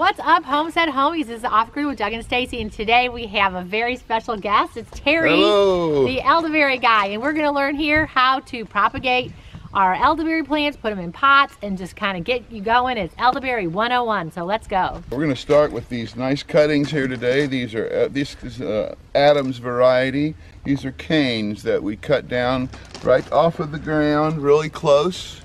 up, Homestead Homies? This is Off Grid with Doug and Stacy, and today we have a very special guest. It's Terry, Hello. the elderberry guy, and we're going to learn here how to propagate our elderberry plants, put them in pots, and just kind of get you going. It's elderberry 101, so let's go. We're going to start with these nice cuttings here today. These are uh, this is uh, Adams variety. These are canes that we cut down right off of the ground, really close.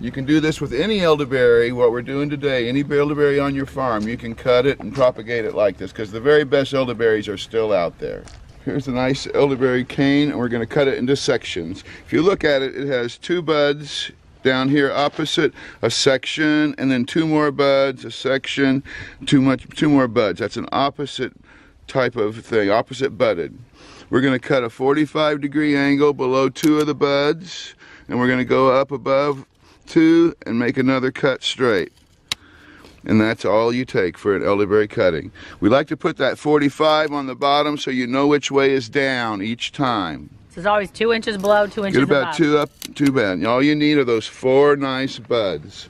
You can do this with any elderberry, what we're doing today, any elderberry on your farm. You can cut it and propagate it like this because the very best elderberries are still out there. Here's a nice elderberry cane and we're going to cut it into sections. If you look at it, it has two buds down here opposite a section and then two more buds, a section, two much two more buds. That's an opposite type of thing, opposite budded. We're going to cut a 45 degree angle below two of the buds and we're going to go up above two and make another cut straight. And that's all you take for an elderberry cutting. We like to put that 45 on the bottom so you know which way is down each time. This is always two inches below, two inches Get about above. two up, two bad. All you need are those four nice buds.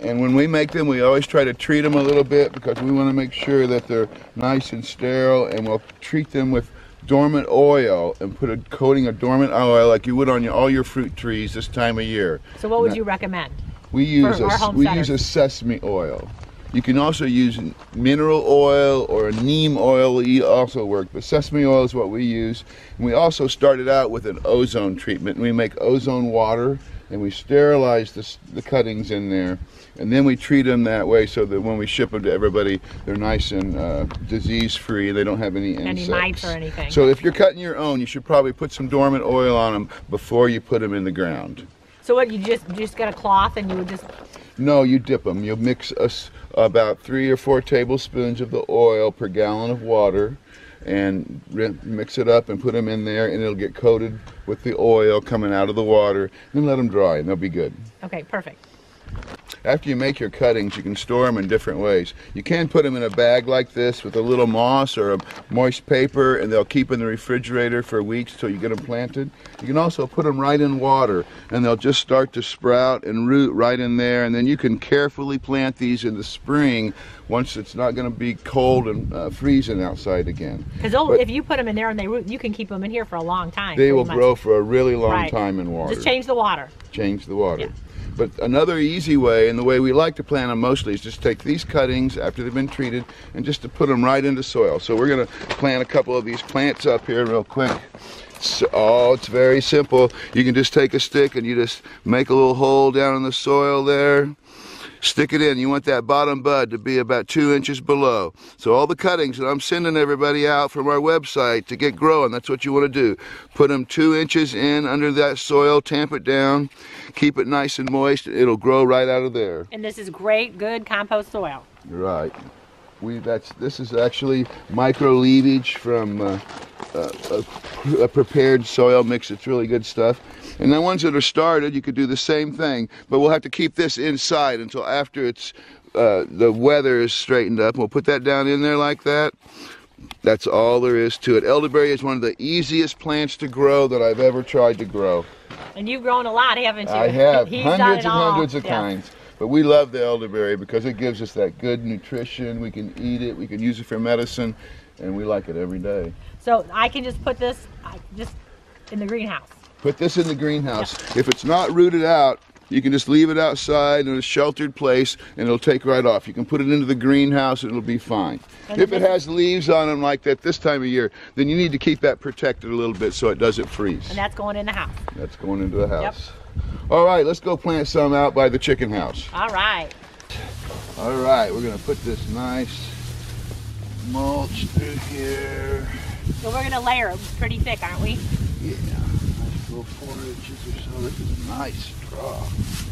And when we make them, we always try to treat them a little bit because we want to make sure that they're nice and sterile and we'll treat them with dormant oil and put a coating of dormant oil like you would on your, all your fruit trees this time of year. So what would you recommend? We use our a, we use a sesame oil. You can also use mineral oil or neem oil e- also work, but sesame oil is what we use. And we also started out with an ozone treatment. And we make ozone water and we sterilize the, the cuttings in there. And then we treat them that way so that when we ship them to everybody, they're nice and uh, disease free. They don't have any insects. Any mites or anything? So if you're cutting your own, you should probably put some dormant oil on them before you put them in the ground. So what, you just you just got a cloth and you would just, No, you dip them. You mix us about three or four tablespoons of the oil per gallon of water and mix it up and put them in there and it'll get coated with the oil coming out of the water. and let them dry and they'll be good. okay, perfect. After you make your cuttings, you can store them in different ways. You can put them in a bag like this with a little moss or a moist paper, and they'll keep in the refrigerator for weeks till you get them planted. You can also put them right in water, and they'll just start to sprout and root right in there. And then you can carefully plant these in the spring once it's not going to be cold and uh, freezing outside again. Because if you put them in there and they root, you can keep them in here for a long time. They will much. grow for a really long Right. time in water. Just change the water. change the water. Yeah. But another easy way, and the way we like to plant them mostly, is just take these cuttings after they've been treated and just to put them right into soil. So we're going to plant a couple of these plants up here real quick. So, oh, it's very simple. You can just take a stick and you just make a little hole down in the soil there. Stick it in. You want that bottom bud to be about two inches below. So all the cuttings that I'm sending everybody out from our website to get growing, that's what you want to do. Put them two inches in under that soil, tamp it down, keep it nice and moist. It'll grow right out of there. And this is great, good compost soil. Right. We that's this is actually micro leavage from uh, uh, a, a prepared soil mix. It's really good stuff. And the ones that are started, you could do the same thing, but we'll have to keep this inside until after it's uh, the weather is straightened up. We'll put that down in there like that. That's all there is to it. Elderberry is one of the easiest plants to grow that I've ever tried to grow. And you've grown a lot, haven't you? I have He's hundreds and hundreds of Yeah. kinds. But we love the elderberry because it gives us that good nutrition. We can eat it, we can use it for medicine, and we like it every day. So I can just put this I- just in the greenhouse. Put this in the greenhouse. If it's not rooted out, you can just leave it outside in a sheltered place and it'll take right off. You can put it into the greenhouse and it'll be fine. And If it has leaves on them like that this time of year, then you need to keep that protected a little bit so it doesn't freeze. And that's going in the house. That's going into the house. Yep. All right, let's go plant some out by the chicken house. All right. All right, we're gonna put this nice mulch through here. So we're gonna layer them pretty thick, aren't we? Yeah, nice little four inches or so. This is nice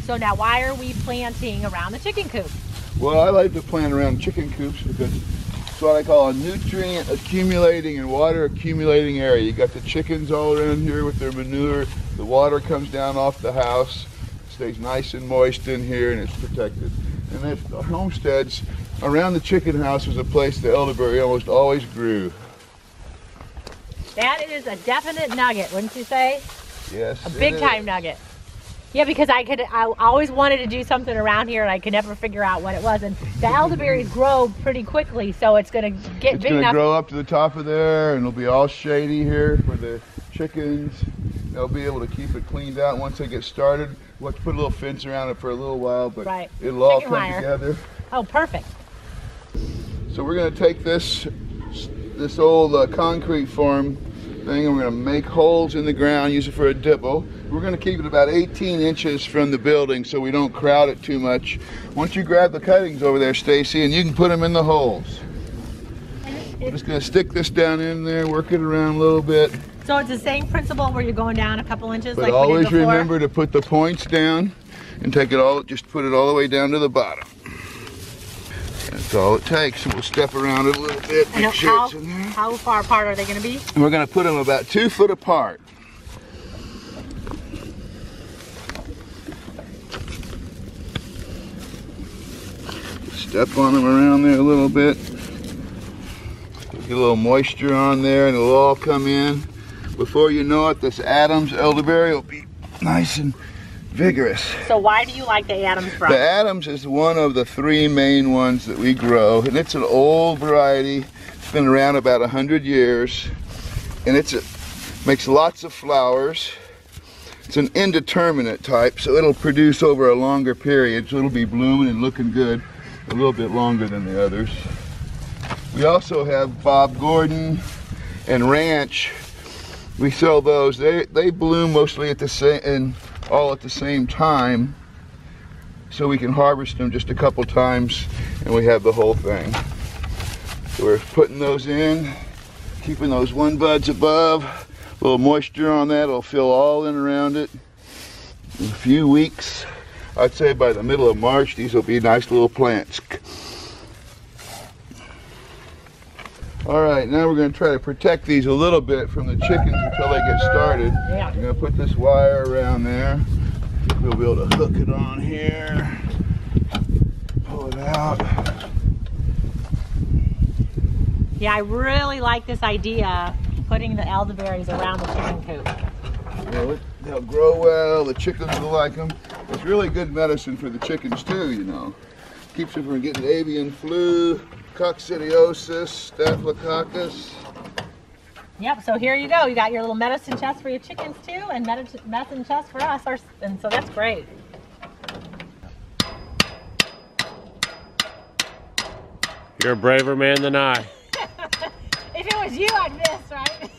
So now why are we planting around the chicken coop? Well, I like to plant around chicken coops because it's what I call a nutrient accumulating and water accumulating area. You got the chickens all around here with their manure. The water comes down off the house, stays nice and moist in here, and it's protected. And if the homesteads around the chicken house was a place the elderberry almost always grew. That is a definite nugget, wouldn't you say? Yes. A big time nugget. Yeah, because I could. I always wanted to do something around here, and I could never figure out what it was. And the elderberries grow pretty quickly, so it's going to get It's big gonna enough. grow up to the top of there and it'll be all shady here for the chickens. They'll be able to keep it cleaned out once they get started. We'll have to put a little fence around it for a little while, but Right. it'll all Chicken come wire. together. Oh, perfect. So we're gonna take this this old uh, concrete form thing and we're gonna make holes in the ground, use it for a dibble. We're gonna keep it about 18 inches from the building so we don't crowd it too much. Once you grab the cuttings over there, Stacy, and you can put them in the holes. I'm just gonna stick this down in there, work it around a little bit, So it's the same principle where you're going down a couple inches, but like always remember to put the points down and take it all, just put it all the way down to the bottom. That's all it takes. And we'll step around it a little bit, And make sure how, it's in there. how far apart are they going to be? And we're going to put them about two foot apart. Step on them around there a little bit. Get a little moisture on there and it'll all come in. Before you know it, this Adams elderberry will be nice and vigorous. So why do you like the Adams from? The Adams is one of the three main ones that we grow, and it's an old variety. It's been around about a hundred years, and it's a, makes lots of flowers. It's an indeterminate type, so it'll produce over a longer period, so it'll be blooming and looking good a little bit longer than the others. We also have Bob Gordon and Ranch. We sell those. They they bloom mostly at the same and all at the same time so we can harvest them just a couple times and we have the whole thing. So we're putting those in, keeping those one buds above, a little moisture on that, it'll fill all in around it. In a few weeks, I'd say by the middle of March, these will be nice little plants. All right, now we're gonna try to protect these a little bit from the chickens until they get started. Yeah. I'm gonna put this wire around there. We'll be able to hook it on here. Pull it out. Yeah, I really like this idea, putting the elderberries around the chicken coop. Well, they'll grow well. The chickens will like them. It's really good medicine for the chickens too, you know. Keeps them from getting avian flu, coccidiosis, staphylococcus. Yep, so here you go. You got your little medicine chest for your chickens too, and medicine medicine chest for us. Our- And so that's great. You're a braver man than I. If it was you, I'd miss, right?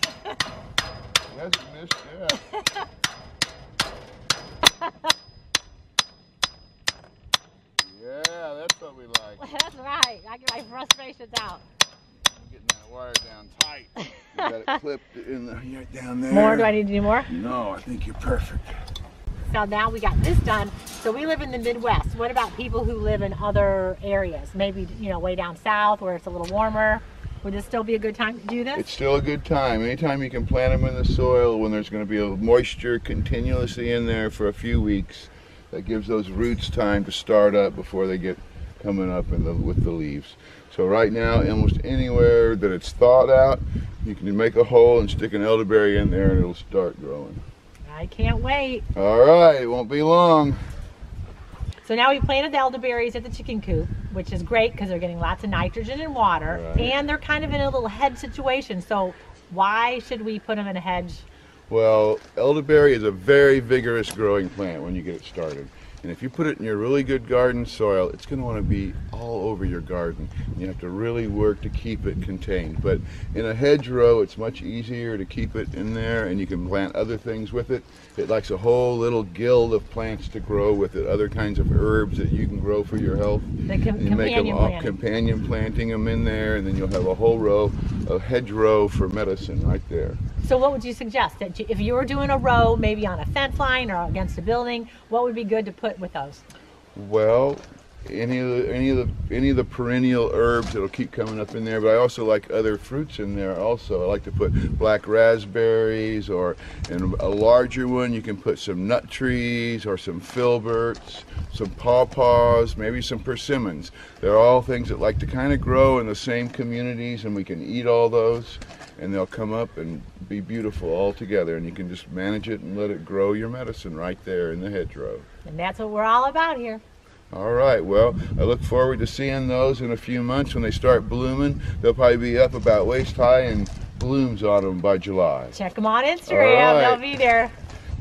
Hasn't missed, yeah. Yeah, that's what we like. that's right. I get my frustrations out. Getting that wire down tight. You got it clipped in the, yeah, down there. More? Do I need to do more? No, I think you're perfect. So now we got this done. So we live in the Midwest. What about people who live in other areas? Maybe, you know, way down south where it's a little warmer. Would this still be a good time to do this? It's still a good time. Anytime you can plant them in the soil when there's going to be a moisture continuously in there for a few weeks, that gives those roots time to start up before they get coming up in the, with the leaves. So right now, almost anywhere that it's thawed out, you can make a hole and stick an elderberry in there and it'll start growing. I can't wait. All right, it won't be long. So now we planted the elderberries at the chicken coop, which is great because they're getting lots of nitrogen and water, Right. and they're kind of in a little hedge situation. So why should we put them in a hedge? Well, elderberry is a very vigorous growing plant when you get it started. And if you put it in your really good garden soil, it's going to want to be all over your garden. You have to really work to keep it contained. But in a hedgerow, it's much easier to keep it in there and you can plant other things with it. It likes a whole little guild of plants to grow with it, other kinds of herbs that you can grow for your health. The com- And you make them all planting. companion planting them in there, and then you'll have a whole row, a hedgerow for medicine right there. So what would you suggest? That if you were doing a row, maybe on a fence line or against a building, what would be good to put with those? Well, any of the any of the any of the perennial herbs that'll keep coming up in there. But I also like other fruits in there. Also, I like to put black raspberries, or in a larger one, you can put some nut trees or some filberts, some pawpaws, maybe some persimmons. They're all things that like to kind of grow in the same communities, and we can eat all those, and they'll come up and be beautiful all together. And you can just manage it and let it grow your medicine right there in the hedgerow. And that's what we're all about here. All right, well, I look forward to seeing those in a few months when they start blooming. They'll probably be up about waist high and blooms on them by July. Check them on Instagram. Right. They'll be there.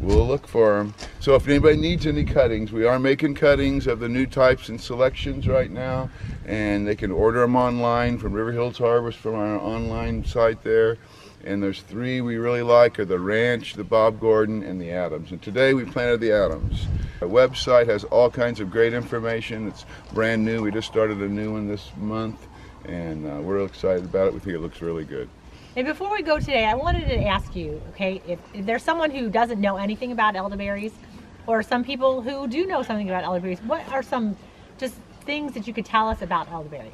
We'll look for them. So if anybody needs any cuttings, we are making cuttings of the new types and selections right now, and they can order them online from River Hills Harvest from our online site there. And there's three we really like are the Ranch, the Bob Gordon, and the Adams. And today we planted the Adams. The website has all kinds of great information. It's brand new. We just started a new one this month, and uh, we're excited about it. We think it looks really good. And before we go today, I wanted to ask you, okay, if, if there's someone who doesn't know anything about elderberries, or some people who do know something about elderberries, what are some just things that you could tell us about elderberries?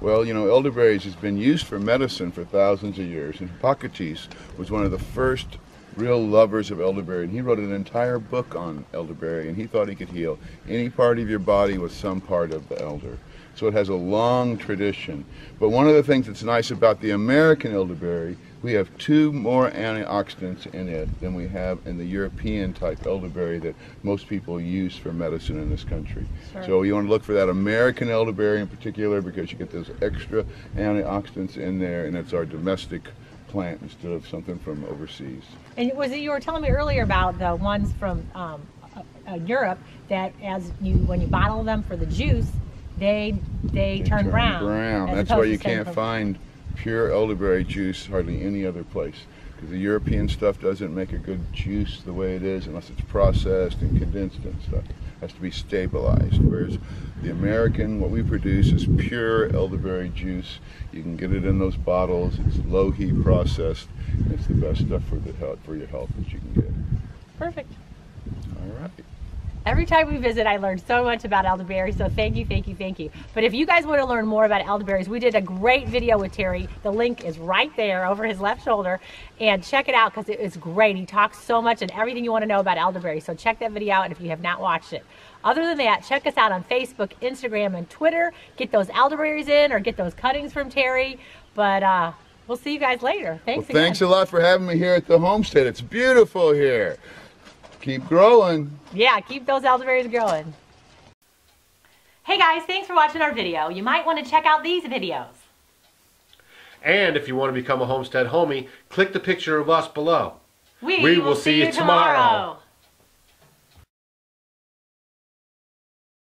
Well, you know, elderberries has been used for medicine for thousands of years, and Hippocrates was one of the first real lovers of elderberry, and he wrote an entire book on elderberry, and he thought he could heal any part of your body with some part of the elder. So it has a long tradition. But one of the things that's nice about the American elderberry, we have two more antioxidants in it than we have in the European type elderberry that most people use for medicine in this country. Sure. So you want to look for that American elderberry in particular because you get those extra antioxidants in there, and it's our domestic plant instead of something from overseas. And was it you were telling me earlier about the ones from um, uh, Europe that as you when you bottle them for the juice, they they, They turn, brown. as That's why opposed you staying can't find pure elderberry juice hardly any other place. Because the European stuff doesn't make a good juice the way it is unless it's processed and condensed and stuff. It has to be stabilized. Whereas the American, what we produce is pure elderberry juice. You can get it in those bottles. It's low heat processed. And it's the best stuff for the health for your health that you can get. Perfect. Every time we visit, I learn so much about elderberries. So thank you, thank you, thank you. But if you guys want to learn more about elderberries, we did a great video with Terry. The link is right there over his left shoulder, and check it out because it is great. He talks so much and everything you want to know about elderberries. So check that video out if you have not watched it. Other than that, check us out on Facebook, Instagram, and Twitter. Get those elderberries in or get those cuttings from Terry. But uh, we'll see you guys later. Thanks Well, thanks a lot for having me here at the homestead. It's beautiful here. Keep growing. Yeah, keep those elderberries growing. Hey guys, thanks for watching our video. You might want to check out these videos. And if you want to become a homestead homie, click the picture of us below. We, We will see you tomorrow.